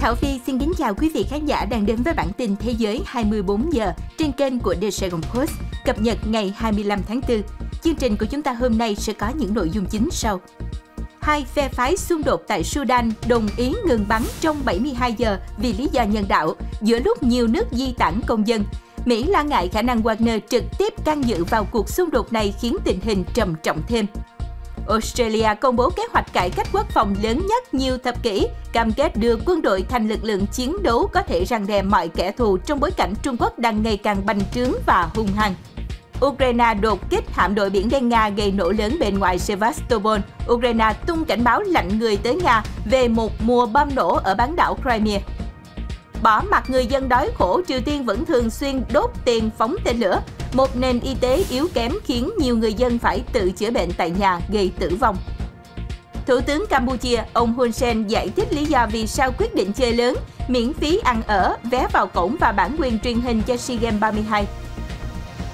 Thảo Phi xin kính chào quý vị khán giả đang đến với bản tin Thế giới 24 giờ trên kênh của The Saigon Post, cập nhật ngày 25 tháng 4. Chương trình của chúng ta hôm nay sẽ có những nội dung chính sau. Hai phe phái xung đột tại Sudan đồng ý ngừng bắn trong 72 giờ vì lý do nhân đạo, giữa lúc nhiều nước di tản công dân. Mỹ lo ngại khả năng Wagner trực tiếp can dự vào cuộc xung đột này khiến tình hình trầm trọng thêm. Australia công bố kế hoạch cải cách quốc phòng lớn nhất nhiều thập kỷ, cam kết đưa quân đội thành lực lượng chiến đấu có thể răng đe mọi kẻ thù trong bối cảnh Trung Quốc đang ngày càng bành trướng và hung hăng. Ukraine đột kích hạm đội biển đen Nga gây nổ lớn bên ngoài Sevastopol. Ukraine tung cảnh báo lạnh người tới Nga về một mùa bom nổ ở bán đảo Crimea. Bỏ mặt người dân đói khổ, Triều Tiên vẫn thường xuyên đốt tiền phóng tên lửa. Một nền y tế yếu kém khiến nhiều người dân phải tự chữa bệnh tại nhà gây tử vong. Thủ tướng Campuchia, ông Hun Sen giải thích lý do vì sao quyết định chơi lớn, miễn phí ăn ở, vé vào cổng và bản quyền truyền hình cho SEA Games 32.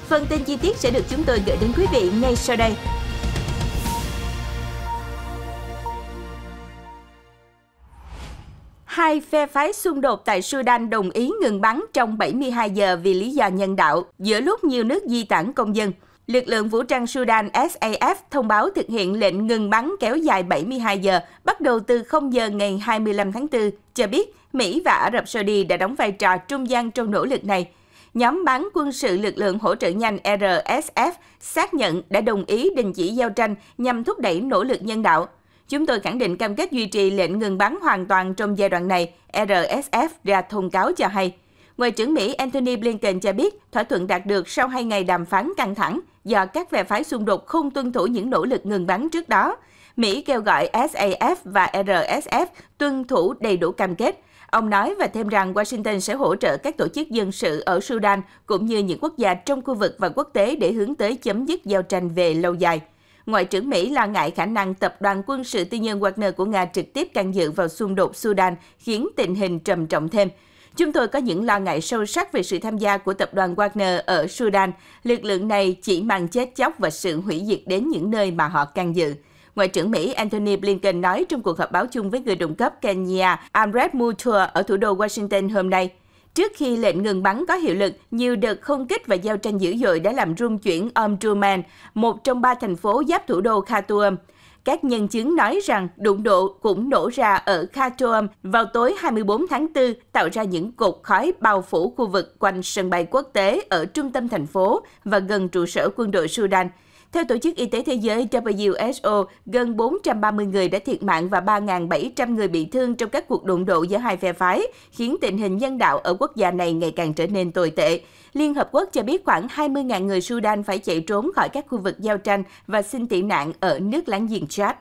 Phần tin chi tiết sẽ được chúng tôi gửi đến quý vị ngay sau đây. Hai phe phái xung đột tại Sudan đồng ý ngừng bắn trong 72 giờ vì lý do nhân đạo, giữa lúc nhiều nước di tản công dân. Lực lượng vũ trang Sudan SAF thông báo thực hiện lệnh ngừng bắn kéo dài 72 giờ, bắt đầu từ 0 giờ ngày 25 tháng 4, cho biết Mỹ và Ả Rập Saudi đã đóng vai trò trung gian trong nỗ lực này. Nhóm bán quân sự lực lượng hỗ trợ nhanh RSF xác nhận đã đồng ý đình chỉ giao tranh nhằm thúc đẩy nỗ lực nhân đạo. Chúng tôi khẳng định cam kết duy trì lệnh ngừng bắn hoàn toàn trong giai đoạn này, RSF ra thông cáo cho hay. Ngoại trưởng Mỹ Antony Blinken cho biết thỏa thuận đạt được sau hai ngày đàm phán căng thẳng do các phe phái xung đột không tuân thủ những nỗ lực ngừng bắn trước đó. Mỹ kêu gọi SAF và RSF tuân thủ đầy đủ cam kết. Ông nói và thêm rằng Washington sẽ hỗ trợ các tổ chức dân sự ở Sudan cũng như những quốc gia trong khu vực và quốc tế để hướng tới chấm dứt giao tranh về lâu dài. Ngoại trưởng Mỹ lo ngại khả năng tập đoàn quân sự tư nhân Wagner của Nga trực tiếp can dự vào xung đột Sudan, khiến tình hình trầm trọng thêm. Chúng tôi có những lo ngại sâu sắc về sự tham gia của tập đoàn Wagner ở Sudan. Lực lượng này chỉ mang chết chóc và sự hủy diệt đến những nơi mà họ can dự. Ngoại trưởng Mỹ Antony Blinken nói trong cuộc họp báo chung với người đồng cấp Kenya Amret Mutua, ở thủ đô Washington hôm nay. Trước khi lệnh ngừng bắn có hiệu lực, nhiều đợt không kích và giao tranh dữ dội đã làm rung chuyển Omdurman, một trong ba thành phố giáp thủ đô Khartoum. Các nhân chứng nói rằng đụng độ cũng nổ ra ở Khartoum vào tối 24 tháng 4, tạo ra những cột khói bao phủ khu vực quanh sân bay quốc tế ở trung tâm thành phố và gần trụ sở quân đội Sudan. Theo Tổ chức Y tế Thế giới WHO, gần 430 người đã thiệt mạng và 3.700 người bị thương trong các cuộc đụng độ giữa hai phe phái, khiến tình hình nhân đạo ở quốc gia này ngày càng trở nên tồi tệ. Liên Hợp Quốc cho biết khoảng 20.000 người Sudan phải chạy trốn khỏi các khu vực giao tranh và xin tị nạn ở nước láng giềng Chad.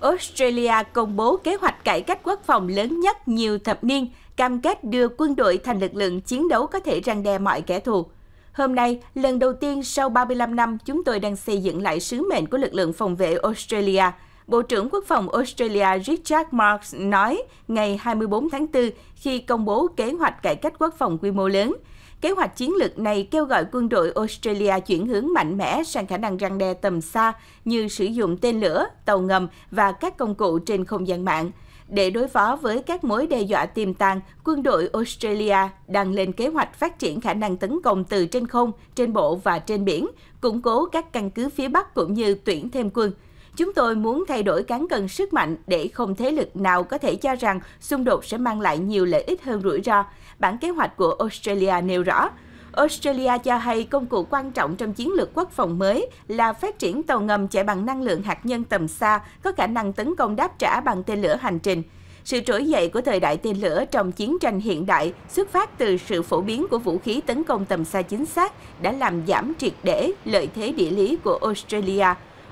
Australia công bố kế hoạch cải cách quốc phòng lớn nhất nhiều thập niên, cam kết đưa quân đội thành lực lượng chiến đấu có thể răng đe mọi kẻ thù. Hôm nay, lần đầu tiên sau 35 năm, chúng tôi đang xây dựng lại sứ mệnh của lực lượng phòng vệ Australia. Bộ trưởng Quốc phòng Australia Richard Marks nói ngày 24 tháng 4 khi công bố kế hoạch cải cách quốc phòng quy mô lớn. Kế hoạch chiến lược này kêu gọi quân đội Australia chuyển hướng mạnh mẽ sang khả năng răng đe tầm xa như sử dụng tên lửa, tàu ngầm và các công cụ trên không gian mạng – để đối phó với các mối đe dọa tiềm tàng, quân đội Australia đang lên kế hoạch phát triển khả năng tấn công từ trên không, trên bộ và trên biển, củng cố các căn cứ phía Bắc cũng như tuyển thêm quân. Chúng tôi muốn thay đổi cán cân sức mạnh để không thế lực nào có thể cho rằng xung đột sẽ mang lại nhiều lợi ích hơn rủi ro. Bản kế hoạch của Australia nêu rõ, Australia cho hay công cụ quan trọng trong chiến lược quốc phòng mới là phát triển tàu ngầm chạy bằng năng lượng hạt nhân tầm xa, có khả năng tấn công đáp trả bằng tên lửa hành trình. Sự trỗi dậy của thời đại tên lửa trong chiến tranh hiện đại xuất phát từ sự phổ biến của vũ khí tấn công tầm xa chính xác đã làm giảm triệt để lợi thế địa lý của Australia.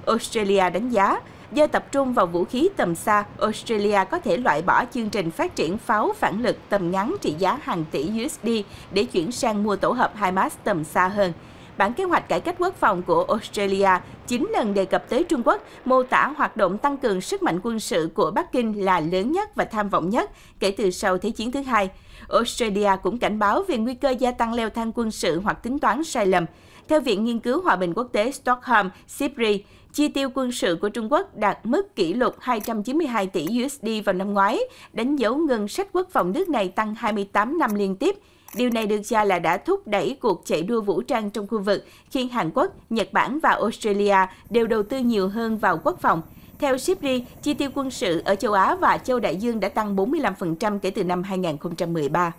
Australia đánh giá Do tập trung vào vũ khí tầm xa, Australia có thể loại bỏ chương trình phát triển pháo phản lực tầm ngắn trị giá hàng tỷ USD để chuyển sang mua tổ hợp HIMARS tầm xa hơn. Bản kế hoạch cải cách quốc phòng của Australia 9 lần đề cập tới Trung Quốc, mô tả hoạt động tăng cường sức mạnh quân sự của Bắc Kinh là lớn nhất và tham vọng nhất kể từ sau Thế chiến thứ hai. Australia cũng cảnh báo về nguy cơ gia tăng leo thang quân sự hoặc tính toán sai lầm. Theo Viện Nghiên cứu Hòa bình Quốc tế Stockholm, SIPRI, chi tiêu quân sự của Trung Quốc đạt mức kỷ lục 292 tỷ USD vào năm ngoái, đánh dấu ngân sách quốc phòng nước này tăng 28 năm liên tiếp. Điều này được cho là đã thúc đẩy cuộc chạy đua vũ trang trong khu vực, khiến Hàn Quốc, Nhật Bản và Australia đều đầu tư nhiều hơn vào quốc phòng. Theo SIPRI, chi tiêu quân sự ở châu Á và châu Đại Dương đã tăng 45% kể từ năm 2013.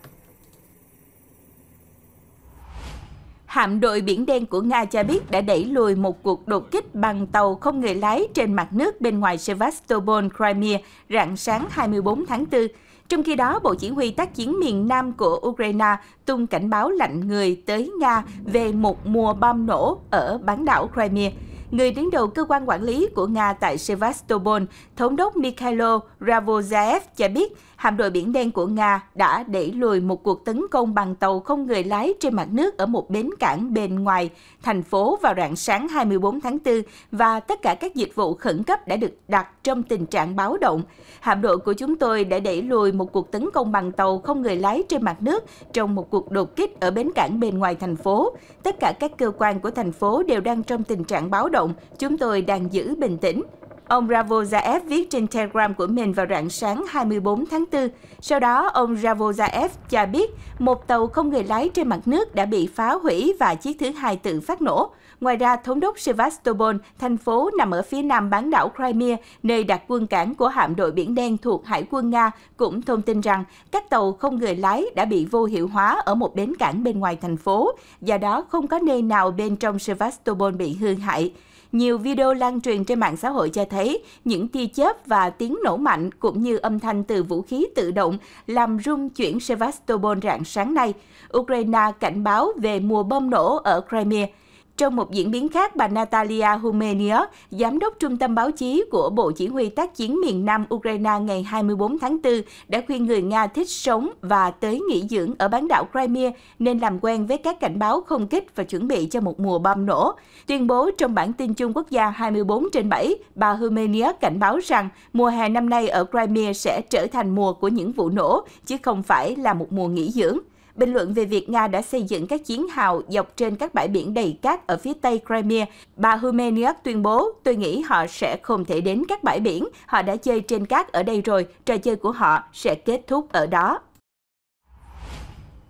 Hạm đội Biển Đen của Nga cho biết đã đẩy lùi một cuộc đột kích bằng tàu không người lái trên mặt nước bên ngoài Sevastopol, Crimea rạng sáng 24 tháng 4. Trong khi đó, Bộ Chỉ huy tác chiến miền Nam của Ukraine tung cảnh báo lạnh người tới Nga về một mùa bom nổ ở bán đảo Crimea. Người đứng đầu cơ quan quản lý của Nga tại Sevastopol, Thống đốc Mikhailo Ravozaev cho biết hạm đội Biển Đen của Nga đã đẩy lùi một cuộc tấn công bằng tàu không người lái trên mặt nước ở một bến cảng bên ngoài thành phố vào rạng sáng 24 tháng 4 và tất cả các dịch vụ khẩn cấp đã được đặt trong tình trạng báo động. Hạm đội của chúng tôi đã đẩy lùi một cuộc tấn công bằng tàu không người lái trên mặt nước trong một cuộc đột kích ở bến cảng bên ngoài thành phố. Tất cả các cơ quan của thành phố đều đang trong tình trạng báo động. Chúng tôi đang giữ bình tĩnh. Ông Ravozaev viết trên Telegram của mình vào rạng sáng 24 tháng 4. Sau đó, ông Ravozaev cho biết một tàu không người lái trên mặt nước đã bị phá hủy và chiếc thứ hai tự phát nổ. Ngoài ra, thống đốc Sevastopol, thành phố nằm ở phía nam bán đảo Crimea, nơi đặt quân cảng của hạm đội Biển Đen thuộc Hải quân Nga, cũng thông tin rằng các tàu không người lái đã bị vô hiệu hóa ở một bến cảng bên ngoài thành phố, do đó không có nơi nào bên trong Sevastopol bị hư hại. Nhiều video lan truyền trên mạng xã hội cho thấy những tia chớp và tiếng nổ mạnh cũng như âm thanh từ vũ khí tự động làm rung chuyển Sevastopol rạng sáng nay. Ukraine cảnh báo về mùa bom nổ ở Crimea. Trong một diễn biến khác, bà Natalia Humeniuk, giám đốc trung tâm báo chí của Bộ Chỉ huy tác chiến miền Nam Ukraine ngày 24 tháng 4, đã khuyên người Nga thích sống và tới nghỉ dưỡng ở bán đảo Crimea nên làm quen với các cảnh báo không kích và chuẩn bị cho một mùa bom nổ. Tuyên bố trong bản tin chung quốc gia 24 trên 7, bà Humeniuk cảnh báo rằng mùa hè năm nay ở Crimea sẽ trở thành mùa của những vụ nổ, chứ không phải là một mùa nghỉ dưỡng. Bình luận về việc Nga đã xây dựng các chiến hào dọc trên các bãi biển đầy cát ở phía tây Crimea, bà Humeniuk tuyên bố, tôi nghĩ họ sẽ không thể đến các bãi biển, họ đã chơi trên cát ở đây rồi, trò chơi của họ sẽ kết thúc ở đó.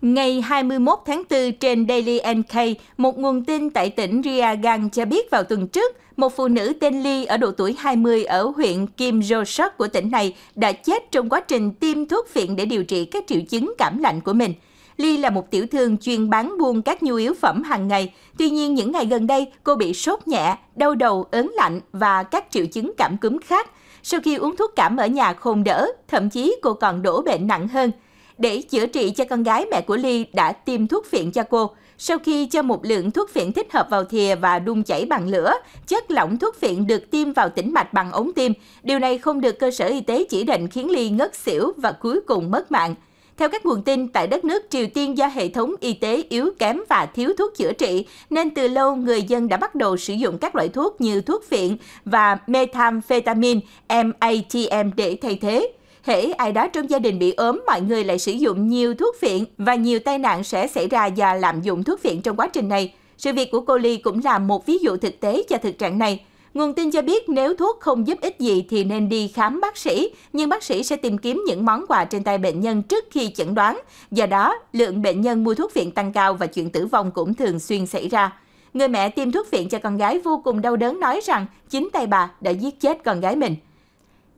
Ngày 21 tháng 4 trên Daily NK, một nguồn tin tại tỉnh Riagan cho biết vào tuần trước, một phụ nữ tên Ly ở độ tuổi 20 ở huyện Kim Jo của tỉnh này đã chết trong quá trình tiêm thuốc phiện để điều trị các triệu chứng cảm lạnh của mình. Ly là một tiểu thương chuyên bán buôn các nhu yếu phẩm hàng ngày. Tuy nhiên, những ngày gần đây, cô bị sốt nhẹ, đau đầu, ớn lạnh và các triệu chứng cảm cúm khác. Sau khi uống thuốc cảm ở nhà không đỡ, thậm chí cô còn đổ bệnh nặng hơn. Để chữa trị cho con gái mẹ của Ly đã tiêm thuốc phiện cho cô. Sau khi cho một lượng thuốc phiện thích hợp vào thìa và đun chảy bằng lửa, chất lỏng thuốc phiện được tiêm vào tĩnh mạch bằng ống tiêm. Điều này không được cơ sở y tế chỉ định khiến Ly ngất xỉu và cuối cùng mất mạng. Theo các nguồn tin, tại đất nước Triều Tiên do hệ thống y tế yếu kém và thiếu thuốc chữa trị, nên từ lâu người dân đã bắt đầu sử dụng các loại thuốc như thuốc phiện và methamphetamine, MATM để thay thế. Hễ ai đó trong gia đình bị ốm, mọi người lại sử dụng nhiều thuốc phiện và nhiều tai nạn sẽ xảy ra do lạm dụng thuốc phiện trong quá trình này. Sự việc của cô Ly cũng là một ví dụ thực tế cho thực trạng này. Nguồn tin cho biết nếu thuốc không giúp ích gì thì nên đi khám bác sĩ, nhưng bác sĩ sẽ tìm kiếm những món quà trên tay bệnh nhân trước khi chẩn đoán. Do đó, lượng bệnh nhân mua thuốc viện tăng cao và chuyện tử vong cũng thường xuyên xảy ra. Người mẹ tiêm thuốc viện cho con gái vô cùng đau đớn nói rằng chính tay bà đã giết chết con gái mình.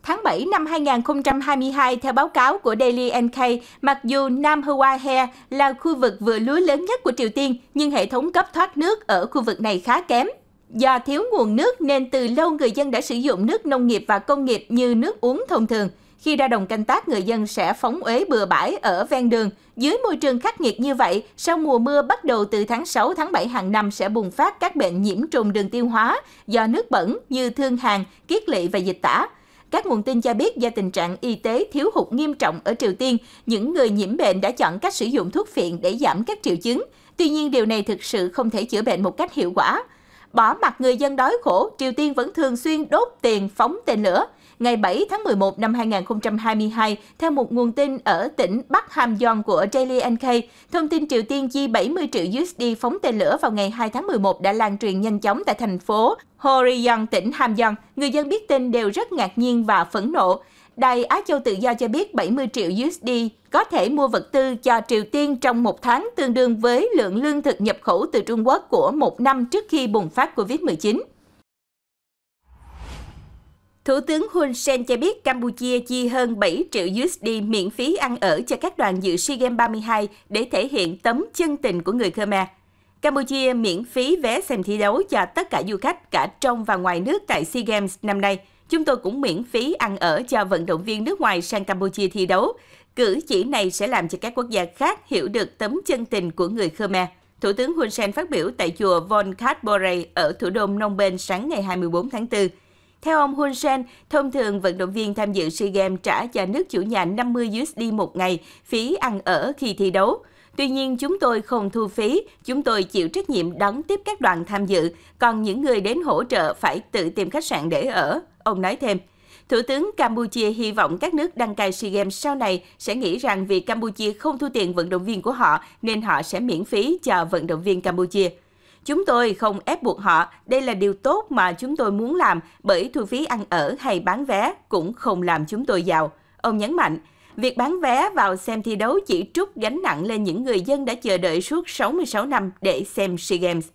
Tháng 7 năm 2022, theo báo cáo của Daily NK, mặc dù Nam Hawaii là khu vực vừa lúa lớn nhất của Triều Tiên, nhưng hệ thống cấp thoát nước ở khu vực này khá kém. Do thiếu nguồn nước nên từ lâu người dân đã sử dụng nước nông nghiệp và công nghiệp như nước uống thông thường. Khi ra đồng canh tác, người dân sẽ phóng uế bừa bãi ở ven đường. Dưới môi trường khắc nghiệt như vậy, sau mùa mưa bắt đầu từ tháng 6 tháng 7 hàng năm sẽ bùng phát các bệnh nhiễm trùng đường tiêu hóa do nước bẩn như thương hàn, kiết lỵ và dịch tả. Các nguồn tin cho biết do tình trạng y tế thiếu hụt nghiêm trọng ở Triều Tiên, những người nhiễm bệnh đã chọn cách sử dụng thuốc phiện để giảm các triệu chứng. Tuy nhiên, điều này thực sự không thể chữa bệnh một cách hiệu quả. Bỏ mặt người dân đói khổ, Triều Tiên vẫn thường xuyên đốt tiền phóng tên lửa. ngày 7 tháng 11 năm 2022, theo một nguồn tin ở tỉnh Bắc Hamgyong của Daily NK. Thông tin Triều Tiên chi 70 triệu USD phóng tên lửa vào ngày 2 tháng 11 đã lan truyền nhanh chóng tại thành phố Horiyon, tỉnh Hamgyong. Người dân biết tin đều rất ngạc nhiên và phẫn nộ. Đài Á Châu Tự Do cho biết 70 triệu USD có thể mua vật tư cho Triều Tiên trong một tháng tương đương với lượng lương thực nhập khẩu từ Trung Quốc của một năm trước khi bùng phát COVID-19. Thủ tướng Hun Sen cho biết Campuchia chi hơn 7 triệu USD miễn phí ăn ở cho các đoàn dự SEA Games 32 để thể hiện tấm chân tình của người Khmer. Campuchia miễn phí vé xem thi đấu cho tất cả du khách cả trong và ngoài nước tại SEA Games năm nay. Chúng tôi cũng miễn phí ăn ở cho vận động viên nước ngoài sang Campuchia thi đấu. Cử chỉ này sẽ làm cho các quốc gia khác hiểu được tấm chân tình của người Khmer. Thủ tướng Hun Sen phát biểu tại chùa Von borei ở thủ đô Phnom Penh sáng ngày 24 tháng 4. Theo ông Hun Sen, thông thường vận động viên tham dự SEA Games trả cho nước chủ nhà 50 USD một ngày phí ăn ở khi thi đấu. Tuy nhiên, chúng tôi không thu phí, chúng tôi chịu trách nhiệm đón tiếp các đoàn tham dự, còn những người đến hỗ trợ phải tự tìm khách sạn để ở, ông nói thêm. Thủ tướng Campuchia hy vọng các nước đăng cai SEA Games sau này sẽ nghĩ rằng vì Campuchia không thu tiền vận động viên của họ nên họ sẽ miễn phí cho vận động viên Campuchia. Chúng tôi không ép buộc họ, đây là điều tốt mà chúng tôi muốn làm bởi thu phí ăn ở hay bán vé cũng không làm chúng tôi giàu. Ông nhấn mạnh, việc bán vé vào xem thi đấu chỉ trút gánh nặng lên những người dân đã chờ đợi suốt 66 năm để xem SEA Games.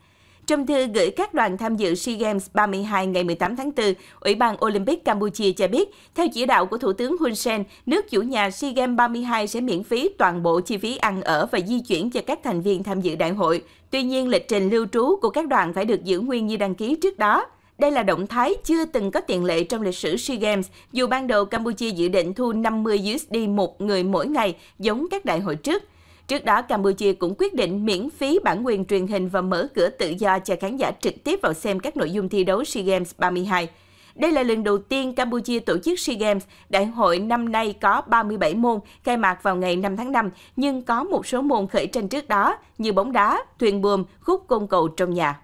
Trong thư gửi các đoàn tham dự SEA Games 32 ngày 18 tháng 4, Ủy ban Olympic Campuchia cho biết, theo chỉ đạo của Thủ tướng Hun Sen, nước chủ nhà SEA Games 32 sẽ miễn phí toàn bộ chi phí ăn ở và di chuyển cho các thành viên tham dự đại hội. Tuy nhiên, lịch trình lưu trú của các đoàn phải được giữ nguyên như đăng ký trước đó. Đây là động thái chưa từng có tiền lệ trong lịch sử SEA Games, dù ban đầu Campuchia dự định thu 50 USD một người mỗi ngày, giống các đại hội trước. Trước đó, Campuchia cũng quyết định miễn phí bản quyền truyền hình và mở cửa tự do cho khán giả trực tiếp vào xem các nội dung thi đấu SEA Games 32. Đây là lần đầu tiên Campuchia tổ chức SEA Games. Đại hội năm nay có 37 môn, khai mạc vào ngày 5 tháng 5, nhưng có một số môn khởi tranh trước đó như bóng đá, thuyền buồm, khúc côn cầu trong nhà.